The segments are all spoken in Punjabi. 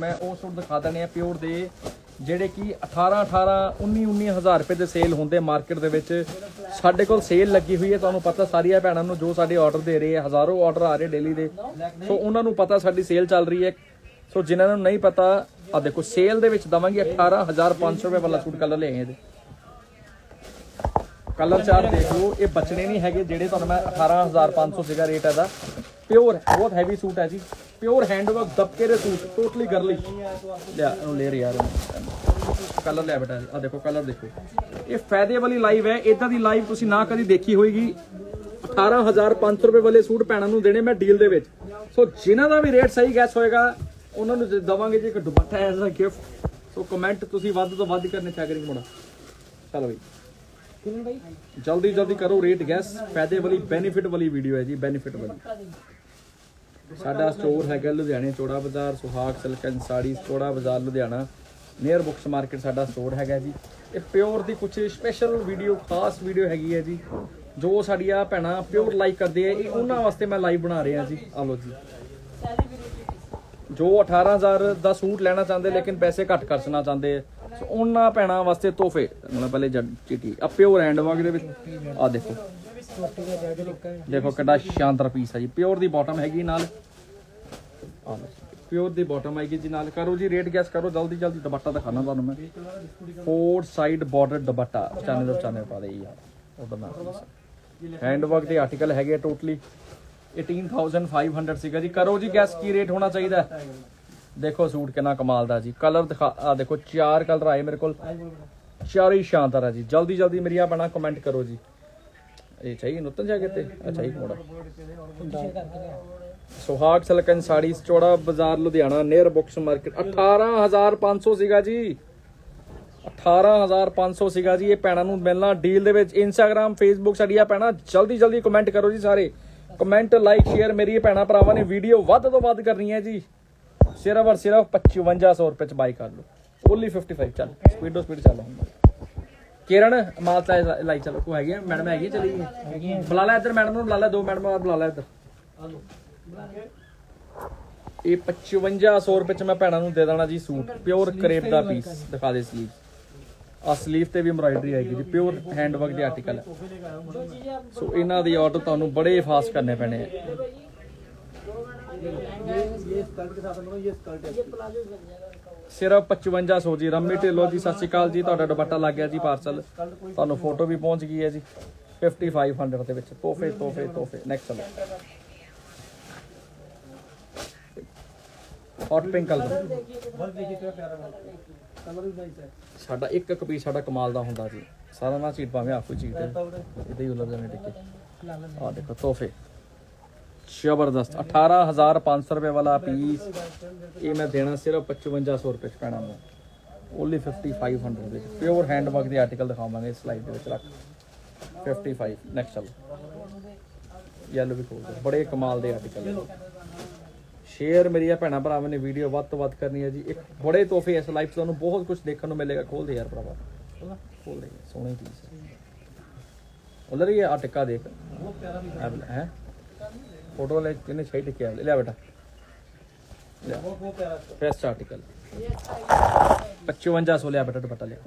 ਮੈਂ ਉਹ ਸੂਟ ਦਿਖਾ ਦਣੇ ਆ ਪਿਓਰ ਦੇ, ਜਿਹੜੇ ਕਿ 18 18 19 19000 ਰੁਪਏ ਦੇ ਸੇਲ ਹੁੰਦੇ ਮਾਰਕੀਟ ਦੇ ਵਿੱਚ। ਸਾਡੇ ਕੋਲ ਸੇਲ ਲੱਗੀ ਹੋਈ ਹੈ, ਤੁਹਾਨੂੰ ਪਤਾ ਸਾਰੀਆਂ ਭੈਣਾਂ ਨੂੰ ਜੋ ਸਾਡੇ ਆਰਡਰ ਦੇ ਰਹੇ ਆ ਹਜ਼ਾਰੋਂ ਆਰਡਰ ਆ ਰਹੇ ਡੇਲੀ ਦੇ। ਸੋ ਉਹਨਾਂ ਨੂੰ ਪਤਾ ਸਾਡੀ ਸੇਲ ਚੱਲ ਰਹੀ ਹੈ। ਸੋ ਜਿਨ੍ਹਾਂ ਨੂੰ ਨਹੀਂ ਪਤਾ ਆ ਦੇਖੋ ਸੇਲ ਦੇ ਵਿੱਚ ਦਵਾਂਗੇ 18500 ਰੁਪਏ ਵਾਲਾ ਸੂਟ ਕਲਰ ਲੈ ਆਏ ਇਹਦੇ। ਕਲਰ ਚਾਰ ਦੇਖ ਲਓ, ਇਹ ਬਚਣੇ ਨਹੀਂ ਹੈਗੇ, ਜਿਹੜੇ ਤੁਹਾਨੂੰ ਮੈਂ 18500 ਸੀਗਾ ਰੇਟ ਇਹਦਾ। ਪਿਓਰ ਬਹੁਤ ਹੈਵੀ ਸੂਟ ਹੈ ਜੀ। ਪਿਓਰ ਹੈਂਡਵਰਕ ਦਬਕੇ ਦੇ ਸੂਟ ਟੋਟਲੀ ਗਰਲੀ ਲਿਆ ਇਹਨੂੰ ਲੈ ਰਿਹਾ ਯਾਰ। ਕਲਰ ਲਿਆ ਬੇਟਾ ਆ ਦੇਖੋ ਕਲਰ ਦੇਖੋ। ਇਹ ਫਾਇਦੇ ਵਾਲੀ ਲਾਈਵ ਹੈ ਇਦਾਂ ਦੀ ਲਾਈਵ ਤੁਸੀਂ ਨਾ ਕਦੀ ਦੇਖੀ ਹੋਏਗੀ। 18500 ਰੁਪਏ ਵਾਲੇ ਸੂਟ ਭੈਣਾਂ ਨੂੰ ਦੇਣੇ ਮੈਂ ਡੀਲ ਦੇ ਵਿੱਚ। ਸੋ ਜਿਨ੍ਹਾਂ ਦਾ ਵੀ ਰੇਟ ਸਹੀ ਗੈਸ ਹੋਏਗਾ ਉਹਨਾਂ ਨੂੰ ਦਵਾਂਗੇ ਜੀ ਇੱਕ ਦੁਪੱਟਾ as a gift so comment ਤੁਸੀਂ ਵੱਧ ਤੋਂ ਵੱਧ ਕਰਨੇ ਚਾਹੀਦੇ ਮੁੰਡਾ। ਚਲੋ ਬਈ। ਜਲਦੀ ਜਲਦੀ ਕਰੋ ਰੇਟ ਗੈਸ ਫਾਇਦੇ ਵਾਲੀ ਬੈਨੀਫਿਟ ਵਾਲੀ ਵੀਡੀਓ ਹੈ ਜੀ ਬੈਨੀਫਿਟ ਵਾਲੀ। ਸਾਡਾ ਸਟੋਰ ਹੈਗਾ ਲੁਧਿਆਣੇ ਚੋੜਾ ਬਾਜ਼ਾਰ, ਸੁਹਾਗ, silk and Chaura Bazaar, Ludhiana. Near books market ਸਾਡਾ ਸਟੋਰ ਹੈਗਾ ਜੀ। ਇਹ ਪਿਓਰ ਦੀ ਕੁਝ ਸਪੈਸ਼ਲ ਵੀਡੀਓ ਖਾਸ ਵੀਡੀਓ ਹੈਗੀ ਹੈ ਜੀ। ਜੋ ਸਾਡੀਆਂ ਭੈਣਾਂ ਪਿਓਰ ਲਾਈਕ ਕਰਦੇ ਆ, ਇਹ ਉਹਨਾਂ ਵਾਸਤੇ ਮੈਂ ਲਾਈਵ ਬਣਾ ਰਿਹਾ ਜੀ। ਆ ਲਓ ਜੀ। ਜੋ 18000 ਦਾ ਸੂਟ ਲੈਣਾ ਚਾਹੁੰਦੇ, ਲੇਕਿਨ ਪੈਸੇ ਘੱਟ ਖਰਚਣਾ ਚਾਹੁੰਦੇ ਸੋ ਉਹਨਾਂ ਭੈਣਾਂ ਵਾਸਤੇ ਤੋਹਫੇ। ਮਤਲਬ ਪਹਿਲੇ ਚਿੱਟੀ ਆ ਪਿਓਰ ਹੈਂਡਵਰਕ ਦੇ ਵਿੱਚ। ਆ ਦੇਖੋ। ਦੇਖੋ ਕਿੰਨਾ ਸ਼ਾਨਦਾਰ ਪੀਸ ਹੈ ਜੀ। ਪਿਓਰ ਦੀ ਬਾਟਮ ਹੈਗੀ ਨਾਲ। ਪਿਓਰ ਦੀ ਬਾਟਮ ਆਏਗੀ ਜੀ ਨਾਲ। ਕਰੋ ਜੀ ਰੇਟ ਗੈਸ ਕਰੋ। ਜਲਦੀ ਜਲਦੀ ਦੁਪੱਟਾ ਦਿਖਾਣਾ ਤੁਹਾਨੂੰ ਮੈਂ। ਫੋਰ ਸਾਈਡ ਬਾਰਡਰ ਦੁਪੱਟਾ। ਚਾਨੇ ਦਾ ਚਾਨੇ ਪਾ ਦੇ ਯਾਰ ਉਹਦਾ ਨਾਮ ਹੈਂਡਵਰਕ ਦੇ ਆਰਟੀਕਲ ਹੈਗੇ ਟੋਟਲੀ 18500 ਸੀਗਾ ਜੀ। ਕਰੋ ਜੀ ਗੈਸ ਕੀ ਰੇਟ ਹੋਣਾ ਚਾਹੀਦਾ? ਦੇਖੋ ਸੂਟ ਕਿੰਨਾ ਕਮਾਲ ਦਾ ਜੀ। ਕਲਰ ਦਿਖਾ ਆ ਦੇਖੋ ਚਾਰ ਕਲਰ ਆਏ ਮੇਰੇ ਕੋਲ। ਚਾਰੇ ਹੀ ਸ਼ਾਨਦਾਰ ਆ ਜੀ। ਜਲਦੀ ਜਲਦੀ ਮੇਰੀ ਆ ਬਣਾ ਕਮੈਂਟ ਕਰੋ ਜੀ। ਇਹ ਚਾਹੀਏ ਨੁੱਤਨ ਜਾ ਤੇ? ਅੱਛਾ ਇੱਕ ਸੁਹਾਗ ਸਿਲਕਨ ਸਾੜੀਜ਼ ਚੌੜਾ ਬਾਜ਼ਾਰ ਲੁਧਿਆਣਾ ਨੀਅਰ ਬੁੱਕਸ ਮਾਰਕੀਟ 18500 ਸੀਗਾ ਜੀ। 18500 ਸੀਗਾ ਜੀ। ਇਹ ਪੈਣਾ ਨੂੰ ਮਿਲਣਾ ਡੀਲ ਦੇ ਵਿੱਚ। ਇੰਸਟਾਗ੍ਰam ਫੇਸਬੁੱਕ ਸਾਡੀਆਂ ਪੈਣਾ ਜਲਦੀ ਜਲਦੀ ਕਮੈਂਟ ਕਰੋ ਜੀ ਸਾਰੇ। ਕਮੈਂਟ ਲਾਈਕ ਸ਼ੇਅਰ ਮੇਰੀ ਭੈਣਾ ਭਰਾਵਾਂ ਨੇ ਵੀਡੀਓ ਵੱਧ ਤੋਂ ਵੱਧ ਕਰਨੀ ਹੈ ਜੀ। ਸਿਰਫ ਔਰ ਸਿਰਫ 5500 ਰੁਪਏ ਚ ਬਾਈ ਕਰ ਲਓ। ਓਨਲੀ 55 ਚੱਲ। ਸਪੀਡੋ ਸਪੀਡ ਚੱਲ। ਕਿਰਨ ਮਾਲਤਾ ਲਾਈ ਚਲੋ ਕੋ ਹੈਗੀ ਮੈਡਮ ਹੈਗੀ ਚਲੀ ਬੁਲਾ ਲੈ ਇੱਧਰ ਮੈਡਮ ਨੂੰ ਬੁਲਾ ਲੈ ਦੋ ਮੈਡਮ ਆ ਬੁਲਾ ਲੈ ਇੱਧਰ ਇਹ 5500 ਰੁਪਏ ਚ ਮੈਂ ਭੈਣਾਂ ਨੂੰ ਦੇ ਦੇਣਾ ਜੀ ਸੂਟ ਪਿਓਰ ਕਰੇਪ ਦਾ ਪੀਸ ਦਿਖਾ ਦੇ ਸਲੀਵ ਆ ਸਲੀਵ ਤੇ ਵੀ ਐਮਬ੍ਰਾਇਡਰੀ ਆਏਗੀ ਜੀ ਪਿਓਰ ਹੈਂਡ ਵਰਕ ਦੇ ਆਰਟੀਕਲ ਸੋ ਇਹਨਾਂ ਦੀ ਆਰਡਰ ਤੁਹਾਨੂੰ ਬੜੇ ਫਾਸਟ ਕਰਨੇ ਪੈਣੇ ਆ ਇਹ ਸਕਰਟ ਕੇ ਸਾਥ ਨੂੰ ਇਹ ਸਕਰਟ ਹੈ ਇਹ ਪਲਾਜੋ ਬਣ ਜਾਏਗਾ ਸਿਰਫ 5500 ਜੀ। ਰੰਮੀ ਢਿੱਲੋ ਜੀ, ਸਤਿ ਸ਼੍ਰੀ ਅਕਾਲ ਜੀ। ਤੁਹਾਡਾ ਦੁਪੱਟਾ ਲੱਗ ਗਿਆ ਜੀ ਪਾਰਸਲ ਤੁਹਾਨੂੰ ਫੋਟੋ ਵੀ ਪਹੁੰਚ ਗਈ ਹੈ ਜੀ। 5500 ਦੇ ਵਿੱਚ। ਤੋਹਫੇ ਤੋਹਫੇ ਤੋਹਫੇ। ਨੈਕਸਟ ਚਲੋ ਹੌਟ ਪਿੰਕ ਕਲਰ ਸਾਡਾ ਇੱਕ ਇੱਕ ਪੀਸ ਸਾਡਾ ਕਮਾਲ ਦਾ ਹੁੰਦਾ ਜੀ। ਸਾਰਾ ਨਾ ਚੀਟ ਭਾਵੇਂ ਆਪੂ ਚੀਟ ਹੈ ਇਦਾਂ ਹੀ ਉਲਬ ਜਾਣੇ ਟਿੱਕੇ ਆ ਦੇਖੋ, ਤੋਹਫੇ। ਜ਼ਬਰਦਸਤ। 18500 ਰੁਪਏ ਵਾਲਾ ਪੀਸ ਇਹ ਮੈਂ ਦੇਣਾ ਸਿਰਫ 5500 ਰੁਪਏ ਚ ਪੈਣਾ ਮੈਂ ਓਨਲੀ 5500 ਦੇ ਪਿਓਰ ਹੈਂਡ ਵਰਕ ਦੇ ਆਰਟੀਕਲ ਦਿਖਾਵਾਂਗੇ ਇਸ ਸਲਾਈਡ ਦੇ ਵਿੱਚ ਰੱਖ। 55 ਨੈਕਸਟ ਚੱਲ। ਯੈਲੋ ਵੀ ਕੋਲ ਬੜੇ ਕਮਾਲ ਦੇ ਆਰਟੀਕਲ ਨੇ। ਸ਼ੇਅਰ ਮੇਰੀਆਂ ਭੈਣਾ ਭਰਾਵਾਂ ਨੇ ਵੀਡੀਓ ਵੱਧ ਤੋਂ ਵੱਧ ਕਰਨੀ ਹੈ ਜੀ। ਇੱਕ ਬੜੇ ਤੋਹਫੇ ਇਸ ਲਾਈਫ ਤੁਹਾਨੂੰ ਬਹੁਤ ਕੁਝ ਦੇਖਣ ਨੂੰ ਮਿਲੇਗਾ। ਖੋਲ ਦੇ ਯਾਰ ਭਰਾਵਾ। ਖੋਲ ਦੇ। ਸੋਹਣੇ ਪੀਸ ਹੈ। ਉਲਰ ਇਹ ਆਟਕਾ ਦੇਖ। ਬਹੁਤ ਪਿਆਰਾ ਹੈ। ఫోటో లైక్ కింద సైట్కి చేయాలి ఇలా బేటా ఫస్ట్ ఆర్టికल पचवंजा सोलह बेटा दुपट्टा लिया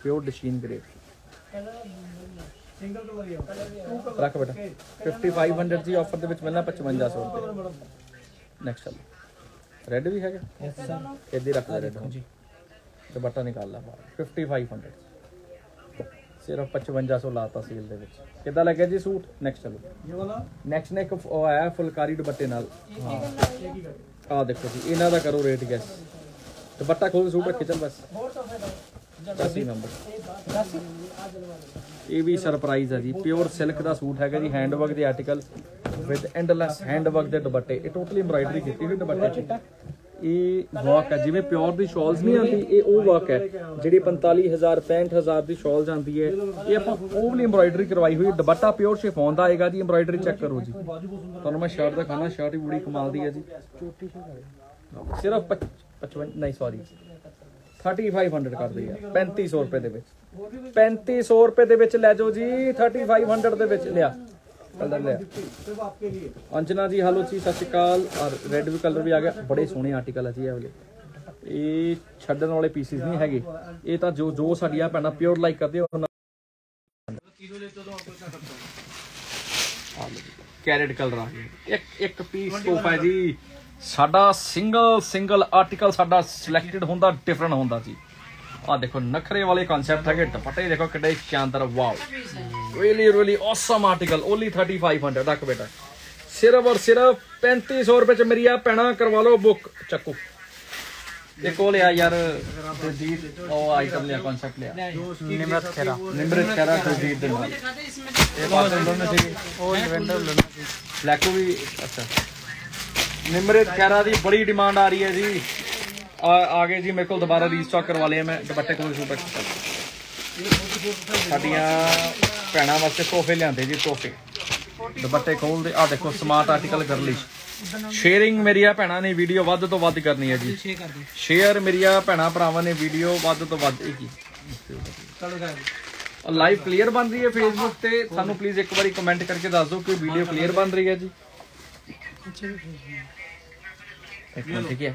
प्योर डिशीन ग्रेड रख बेटा फिफ्टी फाइव हंड्रड की ऑफर के मिलना पचवंजा सौ रुपये नैक्सट चल रेड भी है क्या रख ला रेड दुपट्टा निकाल ला फिफ्टी फाइव हंड्रड ਸਿਰਫ 5500 ਲਾਤਾ ਸੇਲ ਦੇ ਵਿੱਚ। ਕਿੱਦਾਂ ਲੱਗਿਆ ਜੀ ਸੂਟ? ਨੈਕਸਟ ਚਲੋ। ਇਹ ਵਾਲਾ? ਨੈਕਸਟ ਨੇ ਇੱਕ ਆਇਆ ਫੁਲਕਾਰੀ ਦੁਪੱਟੇ ਨਾਲ। ਆ ਦੇਖੋ ਜੀ ਇਹਨਾਂ ਦਾ ਕਰੋ ਰੇਟ ਗੈਸ ਦੁਪੱਟਾ ਖੋਲ ਸੂਟ ਰੱਖੇ ਚੱਲ ਬਸ। ਇਹ ਵੀ ਸਰਪ੍ਰਾਈਜ਼ ਆ ਜੀ ਪਿਓਰ ਸਿਲਕ ਦਾ ਸੂਟ ਹੈਗਾ ਜੀ ਹੈਂਡਵਰਕ ਦੇ ਆਰਟੀਕਲ ਵਿਦ ਐਂਡਲੈਸ ਹੈਂਡਵਰਕ ਦੇ ਦੁਪੱਟੇ। ਇਹ ਟੋਟਲੀ ਐਮਬ੍ਰਾਇਡਰੀ ਕੀਤੀ ਹੋਈ ਦੁਪੱਟੇ 'ਚ। ਇਹ ਵਾਕ ਹੈ ਜਿਵੇਂ ਪਿਓਰ ਦੀ ਸ਼ਾਲਸ ਨਹੀਂ ਆਂਦੀ ਇਹ ਉਹ ਵਾਕ ਹੈ। ਜਿਹੜੀ 45000 65000 ਦੀ ਸ਼ਾਲ ਜਾਂਦੀ ਹੈ, ਇਹ ਆਪਾਂ ਉਹ ਐਮਬ੍ਰਾਇਡਰੀ ਕਰਵਾਈ ਹੋਈ ਦੁਪੱਟਾ ਪਿਓਰ ਸ਼ਿਫੋਨ ਦਾ ਆਏਗਾ ਜੀ ਐਮਬ੍ਰਾਇਡਰੀ ਚੈੱਕ ਕਰੋ ਜੀ। ਤੁਹਾਨੂੰ ਮੈਂ ਸ਼ਰਟ ਦਾ ਖਾਣਾ ਸ਼ਰਟ ਵੀ ਬੜੀ ਕਮਾਲ ਦੀ ਹੈ ਜੀ। ਸਿਰਫ 55 ਨਹੀਂ ਸੌਰੀ 3500 ਕਰਦੇ ਆ 3500 ਰੁਪਏ ਦੇ ਵਿੱਚ। 3500 ਰੁਪਏ ਦੇ ਵਿੱਚ ਲੈ ਜਾਓ ਜੀ 3500 ਦੇ ਵਿੱਚ। ਲਿਆ। ਕਲਰ ਲੈ ਸਿਰਫ ਆਪਕੇ ਲਈ ਅੰਜਨਾ ਜੀ ਹਲੋ ਜੀ ਸਤਿ ਸ਼੍ਰੀ ਅਕਾਲ। ਔਰ ਰੈੱਡ ਵੀ ਕਲਰ ਵੀ ਆ ਗਿਆ। ਬੜੇ ਸੋਹਣੇ ਆਰਟੀਕਲ ਆ ਜੀ ਇਹ ਵਾਲੇ। ਇਹ ਛੱਡਣ ਵਾਲੇ ਪੀਸਿਸ ਨਹੀਂ ਹੈਗੇ। ਇਹ ਤਾਂ ਜੋ ਜੋ ਸਾਡੀਆਂ ਪੈਣਾ ਪਿਓਰ ਲਾਈਕ ਕਰਦੇ ਉਹਨਾਂ ਕਿਲੋ ਲੈ ਤੋ ਦੋ ਆਪਕੋ ਚਾ ਕਰਤਾ ਆ ਲਓ ਕੈਰਟ ਕਲਰ ਆ ਗਏ। ਇੱਕ ਇੱਕ ਪੀਸ ਤੋਹਫਾ ਹੈ ਜੀ ਸਾਡਾ ਸਿੰਗਲ ਸਿੰਗਲ ਆਰਟੀਕਲ ਸਾਡਾ ਸਿਲੈਕਟਡ ਹੁੰਦਾ ਡਿਫਰੈਂਟ ਹੁੰਦਾ ਜੀ। ਆ ਦੇਖੋ ਨਖਰੇ ਵਾਲੇ ਕਨਸੈਪਟ ਹੈਗੇ ਦੁਪੱਟੇ ਦੇਖੋ ਕਿੱਡੇ ਸ਼ਾਨਦਾਰ wow. Really really awesome article only 3500 ਰੱਖ ਬੇਟਾ। ਸਿਰਫ ਔਰ ਸਿਰਫ 3500 ਰੁਪਏ ਚ ਮੇਰੀ ਆ ਪੈਣਾ ਕਰਵਾ ਲਓ ਬੁੱਕ ਚੱਕੋ। ਤੇ ਕੋਲ ਆ ਯਾਰ ਦਿਲਜੀਤ ਉਹ ਆਈਟਮ ਲਿਆ ਕਨਸੈਪਟ ਲਿਆ। ਨਿਮਰਤ ਖੇਰਾ। ਨਿਮਰਤ ਖੈਰਾ ਦਿਲਜੀਤ ਦੇ ਨਾਲ। ਇਹ ਬਾਤ ਦੋਨੋਂ ਸੀ ਉਹ ਲਵੈਂਡਰ ਲੈਣਾ ਸੀ ਬਲੈਕੋ ਵੀ ਅੱਛਾ। ਨਿਮਰਤ ਖੈਰਾ ਦੀ ਬੜੀ ਡਿਮਾਂਡ ਆ ਰਹੀ ਹੈ ਜੀ। ਆ ਆ ਜੀ, ਮੇਰੇ ਕੋਲ ਦੁਬਾਰਾ ਰੀਸਟਾਕ ਕਰਵਾ ਲਿਆ ਮੈਂ, ਦੁਪੱਟੇ ਕੋਲ ਸੁਪਰ ਸਾਡੀਆਂ ਭੈਣਾਂ ਵਾਸਤੇ ਤੋਹਫੇ ਲਿਆਂਦੇ ਜੀ, ਤੋਹਫੇ। ਦੁਪੱਟੇ ਖੋਲਦੇ ਆ ਦੇਖੋ ਸਮਾਰਟ ਆਰਟੀਕਲ ਗਰਲਿਸ਼ ਸ਼ੇਅਰਿੰਗ ਮੇਰੀਆਂ ਭੈਣਾਂ ਨੇ ਵੀਡੀਓ ਵੱਧ ਤੋਂ ਵੱਧ ਕਰਨੀ ਹੈ ਜੀ। ਸ਼ੇਅਰ ਮੇਰੀਆਂ ਭੈਣਾਂ ਭਰਾਵਾਂ ਨੇ ਵੀਡੀਓ ਵੱਧ ਤੋਂ ਵੱਧ ਕੀ? ਲਾਈਵ ਕਲੀਅਰ ਬਣ ਰਹੀ ਹੈ ਫੇਸਬੁੱਕ ਤੇ, ਸਾਨੂੰ ਪਲੀਜ਼ ਇੱਕ ਵਾਰੀ ਕਮੈਂਟ ਕਰਕੇ ਦੱਸ ਦਿਓ ਕਿ ਵੀਡੀਓ ਕਲੀਅਰ ਬਣ ਰਹੀ ਹੈ ਜੀ। ਠੀਕ ਹੈ।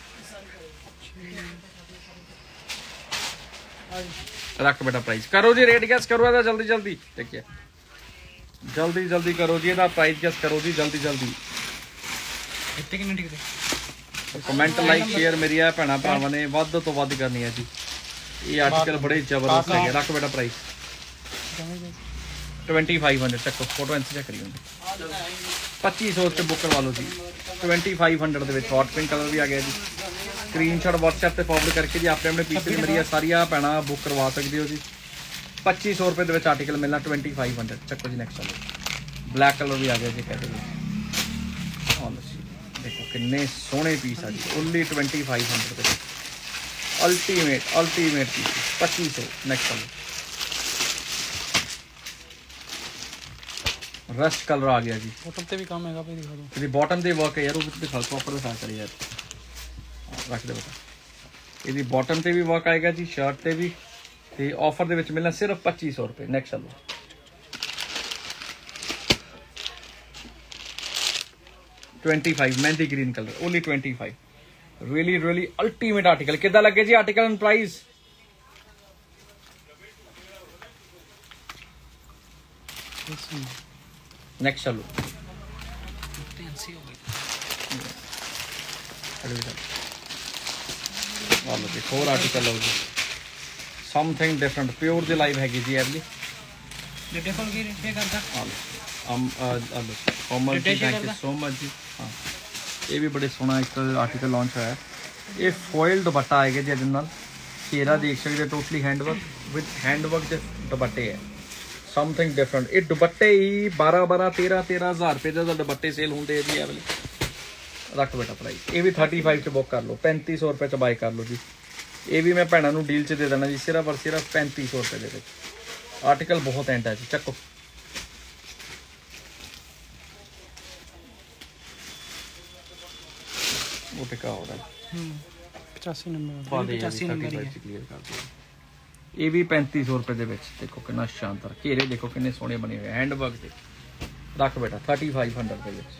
ਬੇਟਾ ਪ੍ਰਾਈਸ ਕਰੋ ਜੀ ਰੇਟ ਗੈਸ ਕਰੋ ਇਹਦਾ ਜਲਦੀ ਜਲਦੀ ਦੇਖਿਆ ਜਲਦੀ ਜਲਦੀ ਕਰੋ ਜੀ ਇਹਦਾ ਪ੍ਰਾਈਸ ਗੈਸ ਕਰੋ ਜੀ ਜਲਦੀ ਜਲਦੀ ਇੱਥੇ ਕਿੰਨੇ ਟਿਕਦੇ ਕਮੈਂਟ ਲਾਈਕ ਸ਼ੇਅਰ ਮੇਰੀ ਆ ਭੈਣਾ ਭਰਾਵਾਂ ਨੇ। ਵੱਧ ਤੋਂ ਵੱਧ ਕਰਨੀ ਹੈ ਜੀ। ਇਹ ਆਰਟੀਕਲ ਬੜੇ ਜ਼ਬਰਦਸਤ ਹੈਗੇ ਰੱਖ ਬੇਟਾ ਪ੍ਰਾਈਸ 2500 ਚੱਕੋ ਫੋਟੋ ਐਂਸੀ ਚੈੱਕ ਕਰੀ ਹੁੰਦੀ। 2500 ਤੇ ਬੁੱਕ ਕਰਵਾ ਲਓ ਜੀ। 2500 ਦੇ ਵਿੱਚ ਹੌਟ ਪਿੰਕ ਕਲਰ ਵੀ ਆ ਗਿਆ ਜੀ। ਸਕਰੀਨਸ਼ਾਟ WhatsApp ਤੇ ਫਾਰਵਰਡ ਕਰਕੇ ਜੀ ਆਪਣੇ ਆਪਣੇ ਪੀਸ ਮੇਰੀਆਂ ਸਾਰੀਆਂ ਭੈਣਾਂ ਬੁੱਕ ਕਰਵਾ ਸਕਦੇ ਹੋ ਜੀ। 2500 ਰੁਪਏ ਦੇ ਵਿੱਚ ਆਰਟੀਕਲ ਮਿਲਣਾ 2500 ਚੱਕੋ ਜੀ ਨੈਕਸਟ ਵਾਲੇ। ਬਲੈਕ ਕਲਰ ਵੀ ਆ ਗਿਆ ਜੀ ਕਹਿੰਦੇ ਜੀ ਆਹ ਲਓ ਜੀ। ਦੇਖੋ ਕਿੰਨੇ ਸੋਹਣੇ ਪੀਸ ਆ ਜੀ। ਓਨਲੀ 2500 ਦੇ ਵਿੱਚ। ਅਲਟੀਮੇਟ ਅਲਟੀਮੇਟ ਪੀਸ 2500 ਨੈਕਸਟ ਵਾਲੇ। ਰਸ਼ ਕਲਰ ਆ ਗਿਆ ਜੀ। ਬੋਟਮ ਤੇ ਵੀ ਕੰਮ ਹੈਗਾ ਭਈ ਦਿਖਾ ਦਿਓ। ਇਹਦੀ ਬਾਟਮ ਤੇ ਵਰਕ ਹੈ ਯਾਰ ਉਹ ਵੀ ਦਿਖਾ ਪ੍ਰੋਪਰ ਦਿਖਾ ਕਰੀ ਯਾਰ। ਆਹ ਰੱਖ ਦੇ ਬਤਾ ਇਹਦੀ ਬਾਟਮ ਤੇ ਵੀ ਵਰਕ ਆਏਗਾ ਜੀ ਸ਼ਰਟ ਤੇ ਵੀ ਤੇ ਆਫਰ ਦੇ ਵਿੱਚ ਮਿਲਣਾ ਸਿਰਫ 2500 ਰੁਪਏ ਨੈਕਸਟ ਚਲੋ twenty five mehndi green colour only twenty five really really ultimate article कितना लगे जी आर्टिकल एंड प्राइस नेक्स्ट चलो ਆਲੋ ਜੀ ਹੋਰ ਆਰਟੀਕਲ ਲਓ ਜੀ। ਸਮਥਿੰਗ ਡਿਫਰੈਂਟ ਪਿਓਰ ਦੀ ਲਾਈਵ ਹੈਗੀ ਜੀ ਐਵਲੀ ਡੇਡੇ ਫੋਨ ਕੀ ਰੇਟ ਕਰਦਾ। ਆਲੋ ਅਮ hello Komal ji Reddish thank you colour so much ਜੀ। ਹਾਂ। ਇਹ ਵੀ ਬੜੇ ਸੋਹਣਾ ਇੱਕ ਆਰਟੀਕਲ ਲਾਂਚ ਹੋਇਆ। ਹੈ। ਇਹ ਫੋਇਲ ਦੁਪੱਟਾ ਆਏਗਾ ਜੀ ਇਹਦੇ ਨਾਲ। ਚਿਹਰਾ ਦੇਖ ਸਕਦੇ ਟੋਟਲੀ ਹੈਂਡਵਰਕ ਵਿਦ ਹੈਂਡਵਰਕ ਦੇ ਦੁਪੱਟੇ ਹੈ ਸਮਥਿੰਗ ਡਿਫਰੈਂਟ ਇਹ ਦੁਪੱਟੇ ਹੀ 12 12 13 13000 ਰੁਪਏ ਦੇ ਦੁਪੱਟੇ ਸੇਲ ਹੁੰਦੇ ਆ ਜੀ ਇਹ ਵਾਲੇ। ਰੱਖ ਬੇਟਾ ਪ੍ਰਾਈਸ ਇਹ ਵੀ 35 ਚ ਬੁੱਕ ਕਰ ਲਓ 3500 ਰੁਪਏ ਚ ਬਾਈ ਕਰ ਲਓ ਜੀ। ਇਹ ਵੀ ਮੈਂ ਭੈਣਾਂ ਨੂੰ ਡੀਲ ਚ ਦੇ ਦੇਣਾ ਜੀ ਸਿਰਫ ਔਰ ਸਿਰਫ 3500 ਰੁਪਏ ਦੇ ਵਿੱਚ। ਆਰਟੀਕਲ ਬਹੁਤ ਐਂਟ ਹੈ ਜੀ ਚੱਕੋ। ਉਹ ਟਿਕਾ ਹੋ ਰਿਹਾ ਹੂੰ 85 ਨੰਬਰ ਪਾ ਦੇ 85 ਨੰਬਰ ਹੀ ਹੈ ਕਲੀਅਰ ਕਰ ਦਿਓ। ਇਹ ਵੀ 3500 ਰੁਪਏ ਦੇ ਵਿੱਚ ਦੇਖੋ ਕਿੰਨਾ ਸ਼ਾਨਦਾਰ। ਘੇਰੇ ਦੇਖੋ ਕਿੰਨੇ ਸੋਹਣੇ ਬਣੇ ਹੋਏ ਹੈਂਡ ਵਰਕ ਦੇ। ਰੱਖ ਬੇਟਾ 3500 ਰੁਪਏ ਵਿੱਚ।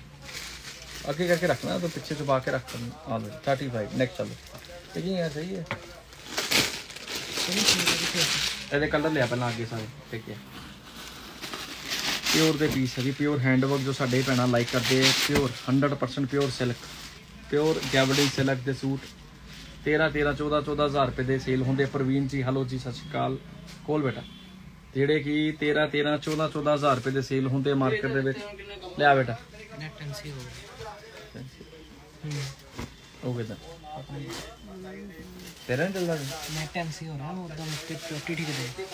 ਅੱਗੇ ਕਰਕੇ ਰੱਖਣਾ ਤਾਂ ਪਿੱਛੇ ਤੋਂ ਪਾ ਕੇ ਰੱਖ ਆ ਲਓ 35 ਨੈਕਸਟ ਚਲੋ ਠੀਕ ਹੈ ਸਹੀ ਹੈ ਇਹਦੇ ਕਲਰ ਲਿਆ ਪਹਿਲਾਂ ਅੱਗੇ ਸਾਰੇ, ਠੀਕ ਹੈ ਪਿਓਰ ਦੇ ਪੀਸ ਹੈ ਜੀ ਪਿਓਰ ਹੈਂਡਵਰਕ ਜੋ ਸਾਡੇ ਭੈਣਾਂ ਲਾਈਕ ਕਰਦੇ ਆ ਪਿਓਰ 100% ਪਿਓਰ ਸਿਲਕ ਪਿਓਰ ਗੈਬਲਿਨ ਸਿਲਕ ਦੇ ਸੂਟ। 13 13 14 14000 ਰੁਪਏ ਦੇ ਸੇਲ ਹੁੰਦੇ ਪ੍ਰਵੀਨ ਜੀ ਹਲੋ ਜੀ, ਸਤਿ ਸ਼੍ਰੀ ਅਕਾਲ। ਕੋਲ ਬੇਟਾ ਜਿਹੜੇ ਕਿ 13 13 14 14000 ਰੁਪਏ ਦੇ ਸੇਲ ਹੁੰਦੇ ਮਾਰਕੀਟ ਦੇ ਵਿੱਚ। ਲਿਆ ਬੇਟਾ। ਨੈਟ ਐਨਸੀ ਹੋ ਗਿਆ ਉਹ ਕਿਦਾਂ ਤੇਰਾ ਨਹੀਂ ਚੱਲਦਾ ਨੈਟ ਐਨਸੀ ਹੋ ਰਿਹਾ ਉਹ ਉਦੋਂ ਤੇ ਚੋਟੀ ਠੀਕ ਦੇ।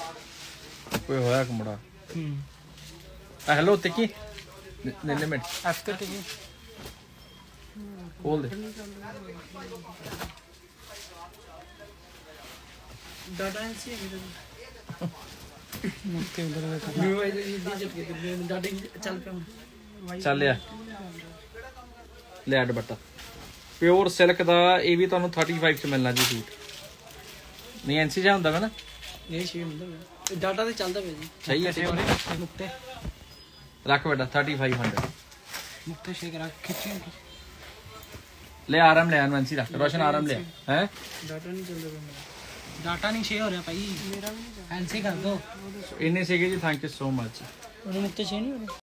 ਕੋਈ ਹੋਇਆ ਕਮੜਾ ਹੂੰ। ਆ ਹੈਲੋ ਤਿੱਕੀ ਨੇ ਮਿੰਟ। ਆਫਟਰ ਤੇ ਖੋਲ ਦੇ। ਡਾਟਾ ਐਨਸੀ ਹੈ ਮੁੱਤੇ ਉਧਰ ਦਾ ਕਰ ਨਿਊ ਆਈ ਦੀ ਜੱਟ ਕੇ ਡਾਟਾ ਚੱਲ ਪਿਆ ਚੱਲ ਆ ਲੈ ਦੁਪੱਟਾ ਪਿਓਰ ਸਿਲਕ ਦਾ ਇਹ ਵੀ ਤੁਹਾਨੂੰ 35 ਚ ਮਿਲਣਾ ਜੀ ਸੂਟ ਨਹੀਂ ਐਨਸੀ ਜਾਂ ਹੁੰਦਾ ਵਾ ਨਾ? ਇਹ ਸ਼ੀ ਹੁੰਦਾ ਡਾਟਾ ਤੇ ਚੱਲਦਾ ਪਿਆ ਜੀ। ਸਹੀ ਹੈ ਸੇਮ ਮੁੱਤੇ ਰੱਖ ਬੇਟਾ 3500 ਮੁੱਤੇ ਸ਼ੇਕ ਰੱਖ ਖਿੱਚੀ ਲੈ ਆਰਾਮ ਲੈ ਐਨਸੀ ਰੱਖ। ਰੋਸ਼ਨ ਆਰਾਮ ਲੈ। ਹੈ? ਡਾਟਾ ਨਹੀਂ ਚੱਲਦਾ ਪਿਆ ਡਾਟਾ ਨਹੀਂ ਸ਼ੇਅਰ ਹੋ ਰਿਹਾ ਭਾਈ। ਮੇਰਾ ਵੀ ਨਹੀਂ ਐਨਸੀ ਕਰ ਦੋ। ਇੰਨੇ ਸੀਗੇ ਜੀ ਥੈਂਕ ਯੂ ਸੋ ਮਚ ਉਹਨੂੰ ਮੁੱਤੇ ਸ਼ੇਅਰ ਨਹੀਂ ਹੋ ਰਿਹਾ